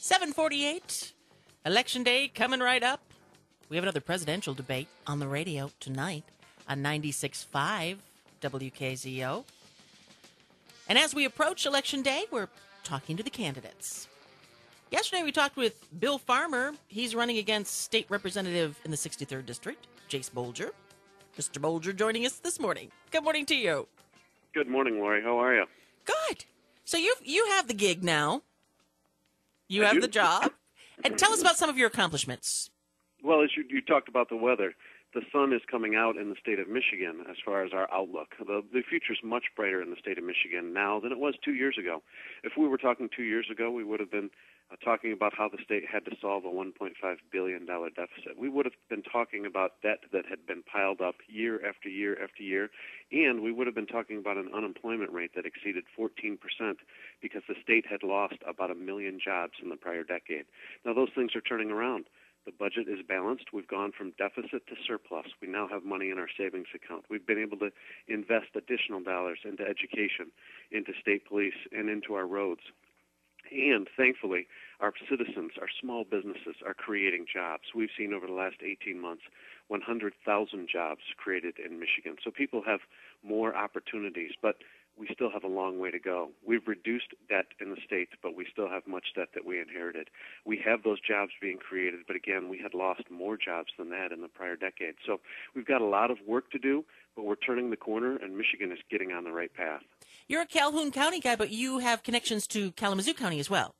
748. Election day coming right up. We have another presidential debate on the radio tonight on 96.5 WKZO. And as we approach Election Day, we're talking to the candidates. Yesterday, we talked with Bill Farmer. He's running against state representative in the 63rd District, Jase Bolger. Mr. Bolger joining us this morning. Good morning to you. Good morning, Lori. How are you? Good. So you you have the gig now. You I have do. the job. And tell us about some of your accomplishments. Well, as you, you talked about the weather, the sun is coming out in the state of Michigan as far as our outlook. The, the future is much brighter in the state of Michigan now than it was two years ago. If we were talking two years ago, we would have been uh, talking about how the state had to solve a $1.5 billion deficit. We would have been talking about debt that had been piled up year after year after year, and we would have been talking about an unemployment rate that exceeded 14% because the state had lost about a million jobs in the prior decade. Now, those things are turning around. The budget is balanced. We've gone from deficit to surplus. We now have money in our savings account. We've been able to invest additional dollars into education, into state police, and into our roads. And thankfully, our citizens, our small businesses are creating jobs. We've seen over the last 18 months 100,000 jobs created in Michigan. So people have more opportunities, but we still have a long way to go. We've reduced debt in the state, but we still have much debt that we inherited. We have those jobs being created, but again, we had lost more jobs than that in the prior decade. So we've got a lot of work to do, but we're turning the corner, and Michigan is getting on the right path. You're a Calhoun County guy, but you have connections to Kalamazoo County as well.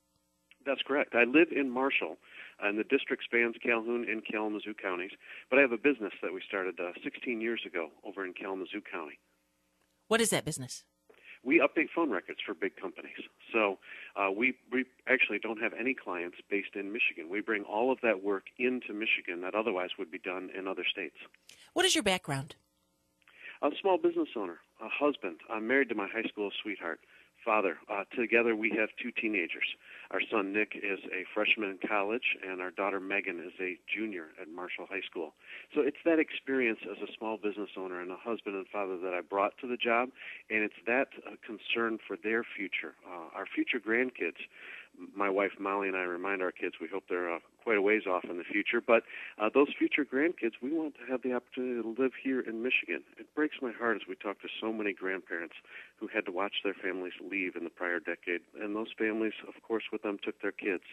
That's correct. I live in Marshall, and the district spans Calhoun and Kalamazoo counties. But I have a business that we started uh, 16 years ago over in Kalamazoo County. What is that business? We update phone records for big companies. So uh, we, we actually don't have any clients based in Michigan. We bring all of that work into Michigan that otherwise would be done in other states. What is your background? A small business owner, a husband. I'm married to my high school sweetheart. Father. Uh, together we have two teenagers. Our son Nick is a freshman in college, and our daughter Megan is a junior at Marshall High School. So it's that experience as a small business owner and a husband and father that I brought to the job, and it's that uh, concern for their future, uh, our future grandkids. My wife Molly and I remind our kids we hope they're uh, quite a ways off in the future, but uh, those future grandkids, we want to have the opportunity to live here in Michigan. It breaks my heart as we talk to so many grandparents who had to watch their families leave in the prior decade, and those families, of course, with them took their kids,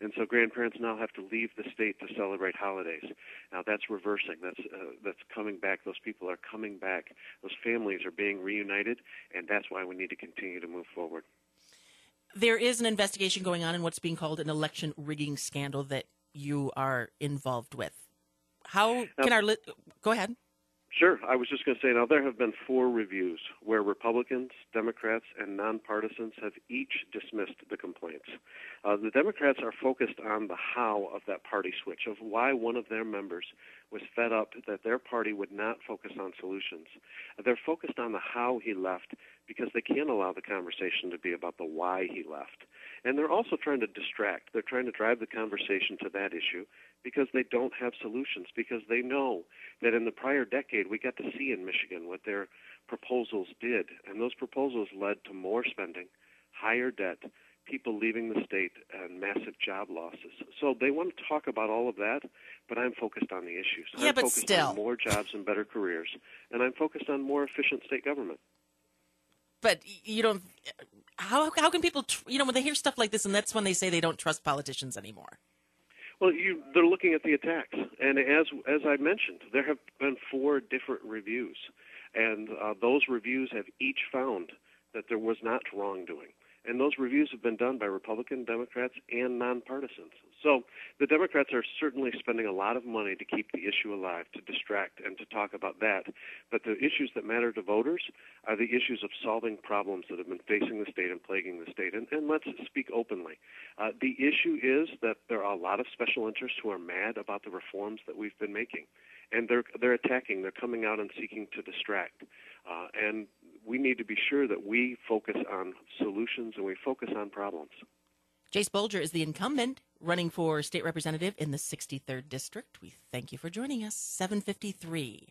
and so grandparents now have to leave the state to celebrate holidays. Now that's reversing. That's uh, that's coming back. Those people are coming back. Those families are being reunited, and that's why we need to continue to move forward. There is an investigation going on in what's being called an election rigging scandal that you are involved with. How can our li- go ahead? Sure. I was just going to say now there have been four reviews where Republicans, Democrats, and nonpartisans have each dismissed the complaints. Uh, the Democrats are focused on the how of that party switch, of why one of their members was fed up that their party would not focus on solutions. They're focused on the how he left because they can't allow the conversation to be about the why he left. And they're also trying to distract. They're trying to drive the conversation to that issue because they don't have solutions, because they know that in the prior decade we got to see in Michigan what their proposals did. And those proposals led to more spending, higher debt, people leaving the state, and massive job losses. So they want to talk about all of that, but I'm focused on the issues. Yeah, I'm but focused still. on more jobs and better careers. And I'm focused on more efficient state government. But you don't. How how can people tr- you know when they hear stuff like this and that's when they say they don't trust politicians anymore. Well, you, they're looking at the attacks, and as as I mentioned, there have been four different reviews, and uh, those reviews have each found that there was not wrongdoing, and those reviews have been done by Republican, Democrats, and nonpartisans. So the Democrats are certainly spending a lot of money to keep the issue alive, to distract and to talk about that. But the issues that matter to voters are the issues of solving problems that have been facing the state and plaguing the state. And, and let's speak openly. Uh, the issue is that there are a lot of special interests who are mad about the reforms that we've been making, and they're they're attacking. They're coming out and seeking to distract. Uh, and we need to be sure that we focus on solutions and we focus on problems. Jase Bolger is the incumbent running for state representative in the 63rd district. We thank you for joining us. 753.